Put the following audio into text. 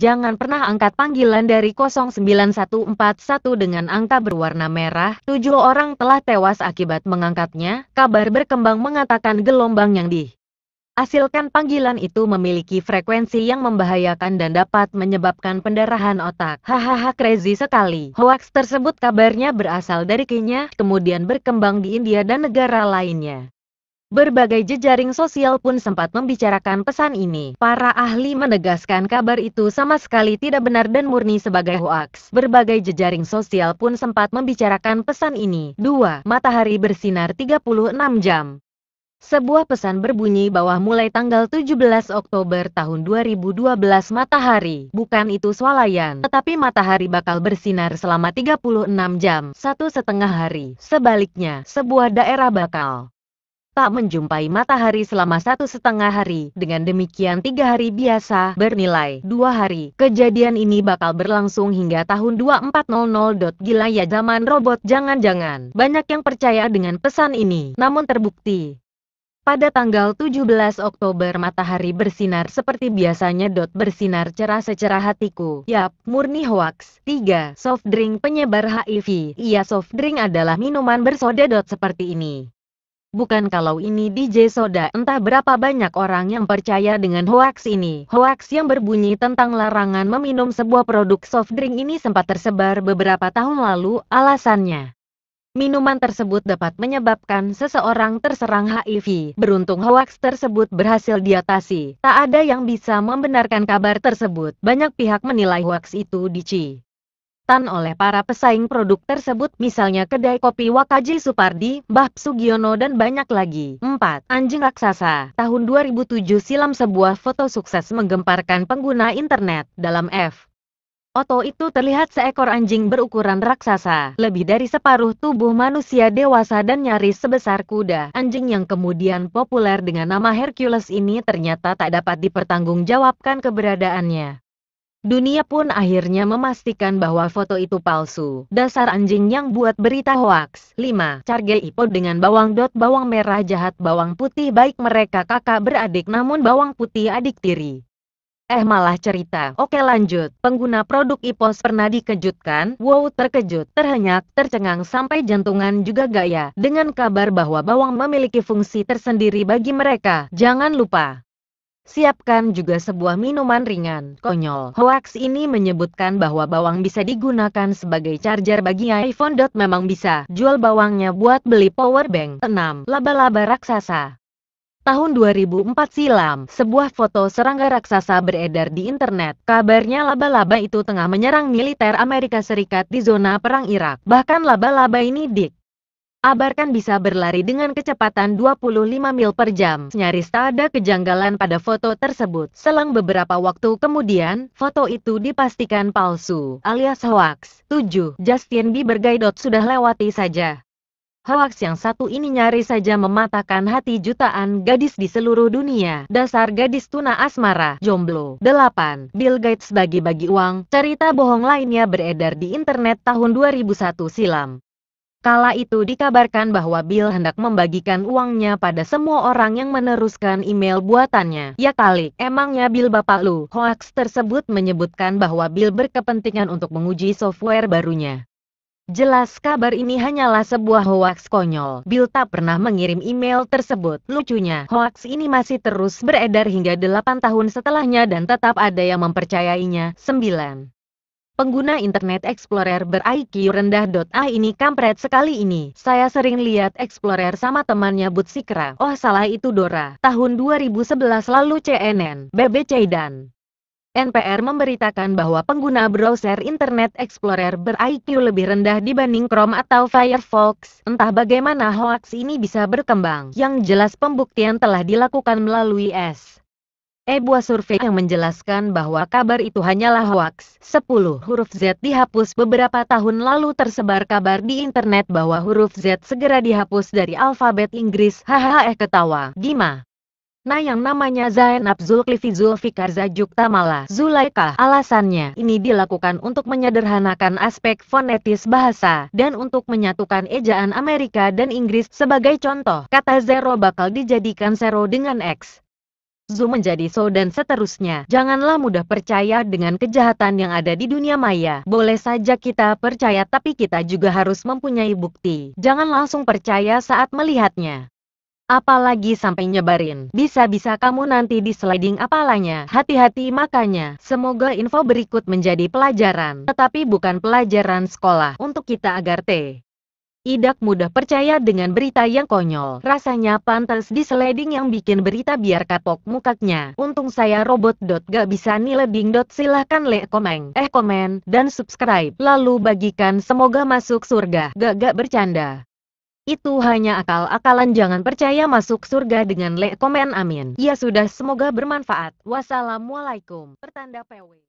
Jangan pernah angkat panggilan dari 09141 dengan angka berwarna merah. Tujuh orang telah tewas akibat mengangkatnya. Kabar berkembang mengatakan gelombang yang di Hasilkan panggilan itu memiliki frekuensi yang membahayakan dan dapat menyebabkan pendarahan otak. Hahaha crazy sekali. Hoax tersebut kabarnya berasal dari Kenya, kemudian berkembang di India dan negara lainnya. Berbagai jejaring sosial pun sempat membicarakan pesan ini. Para ahli menegaskan kabar itu sama sekali tidak benar dan murni sebagai hoaks. Berbagai jejaring sosial pun sempat membicarakan pesan ini. 2. Matahari bersinar 36 jam. Sebuah pesan berbunyi bahwa mulai tanggal 17 Oktober tahun 2012 matahari, bukan itu swalayan, tetapi matahari bakal bersinar selama 36 jam, satu setengah hari. Sebaliknya, sebuah daerah bakal tak menjumpai matahari selama satu setengah hari. Dengan demikian tiga hari biasa bernilai dua hari. Kejadian ini bakal berlangsung hingga tahun 2400. Gila ya zaman robot jangan-jangan. Banyak yang percaya dengan pesan ini. Namun terbukti pada tanggal 17 Oktober matahari bersinar seperti biasanya. Dot bersinar cerah secerah hatiku. Yap, murni hoax. 3. Soft drink penyebar HIV. Iya soft drink adalah minuman bersoda. Dot seperti ini. Bukan kalau ini DJ Soda, entah berapa banyak orang yang percaya dengan hoax ini. Hoax yang berbunyi tentang larangan meminum sebuah produk soft drink ini sempat tersebar beberapa tahun lalu, alasannya. Minuman tersebut dapat menyebabkan seseorang terserang HIV. Beruntung hoaks tersebut berhasil diatasi. Tak ada yang bisa membenarkan kabar tersebut. Banyak pihak menilai hoaks itu dici tan oleh para pesaing produk tersebut misalnya kedai kopi Wakaji Supardi, Mbah Sugiono dan banyak lagi. 4. Anjing Raksasa Tahun 2007 silam sebuah foto sukses menggemparkan pengguna internet dalam F. Oto itu terlihat seekor anjing berukuran raksasa, lebih dari separuh tubuh manusia dewasa dan nyaris sebesar kuda. Anjing yang kemudian populer dengan nama Hercules ini ternyata tak dapat dipertanggungjawabkan keberadaannya. Dunia pun akhirnya memastikan bahwa foto itu palsu. Dasar anjing yang buat berita hoaks. 5. Carge Ipo dengan bawang dot bawang merah jahat bawang putih baik mereka kakak beradik namun bawang putih adik tiri. Eh malah cerita. Oke lanjut. Pengguna produk IPOS pernah dikejutkan? Wow terkejut, terhenyak, tercengang sampai jantungan juga gaya. Dengan kabar bahwa bawang memiliki fungsi tersendiri bagi mereka. Jangan lupa. Siapkan juga sebuah minuman ringan, konyol. Hoax ini menyebutkan bahwa bawang bisa digunakan sebagai charger bagi iPhone. Memang bisa. Jual bawangnya buat beli power bank. 6. Laba-laba raksasa Tahun 2004 silam, sebuah foto serangga raksasa beredar di internet. Kabarnya laba-laba itu tengah menyerang militer Amerika Serikat di zona perang Irak. Bahkan laba-laba ini dik abarkan bisa berlari dengan kecepatan 25 mil per jam. Nyaris tak ada kejanggalan pada foto tersebut. Selang beberapa waktu kemudian, foto itu dipastikan palsu, alias hoax. 7. Justin Bieber Gaidot sudah lewati saja. Hoax yang satu ini nyaris saja mematahkan hati jutaan gadis di seluruh dunia. Dasar gadis tuna asmara, jomblo. 8. Bill Gates bagi-bagi uang. Cerita bohong lainnya beredar di internet tahun 2001 silam. Kala itu dikabarkan bahwa Bill hendak membagikan uangnya pada semua orang yang meneruskan email buatannya. Ya kali, emangnya Bill bapak lu? Hoax tersebut menyebutkan bahwa Bill berkepentingan untuk menguji software barunya. Jelas kabar ini hanyalah sebuah hoaks konyol. Bill tak pernah mengirim email tersebut. Lucunya, hoaks ini masih terus beredar hingga 8 tahun setelahnya dan tetap ada yang mempercayainya. 9. Pengguna Internet Explorer ber-IQ rendah. Ah ini kampret sekali ini. Saya sering lihat Explorer sama temannya Butsikra. Oh salah itu Dora. Tahun 2011 lalu CNN, BBC dan NPR memberitakan bahwa pengguna browser Internet Explorer ber-IQ lebih rendah dibanding Chrome atau Firefox. Entah bagaimana hoax ini bisa berkembang. Yang jelas pembuktian telah dilakukan melalui S. Sebuah survei yang menjelaskan bahwa kabar itu hanyalah hoax. 10. Huruf Z dihapus beberapa tahun lalu tersebar kabar di internet bahwa huruf Z segera dihapus dari alfabet Inggris. Hahaha eh ketawa. Gima. Nah yang namanya Zainab Zulkifli Zulfikar Zajuk Tamala Zulaika. Alasannya, ini dilakukan untuk menyederhanakan aspek fonetis bahasa, dan untuk menyatukan ejaan Amerika dan Inggris sebagai contoh. Kata zero bakal dijadikan zero dengan X. zoom menjadi so dan seterusnya. Janganlah mudah percaya dengan kejahatan yang ada di dunia maya. Boleh saja kita percaya tapi kita juga harus mempunyai bukti. Jangan langsung percaya saat melihatnya. Apalagi sampai nyebarin. Bisa-bisa kamu nanti di sliding apalanya. Hati-hati makanya. Semoga info berikut menjadi pelajaran. Tetapi bukan pelajaran sekolah. Untuk kita agar T. Idak mudah percaya dengan berita yang konyol. Rasanya pantas di sliding yang bikin berita biar kapok mukanya. Untung saya robot. Gak bisa nileding. Silahkan like komen, eh komen, dan subscribe. Lalu bagikan semoga masuk surga. Gak gak bercanda. Itu hanya akal-akalan jangan percaya masuk surga dengan like komen amin. Ya sudah semoga bermanfaat. Wassalamualaikum. Pertanda PW.